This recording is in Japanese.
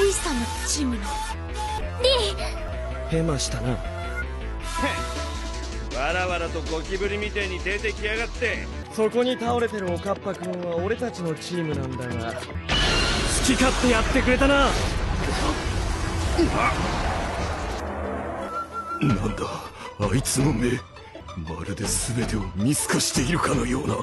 リーさんのチームの。ヘマしたな。わらわらとゴキブリみてえに出てきやがって。そこに倒れてるおかっぱくんは俺たちのチームなんだが。好き勝手やってくれたな。なんだあいつの目。まるで全てを見透かしているかのような。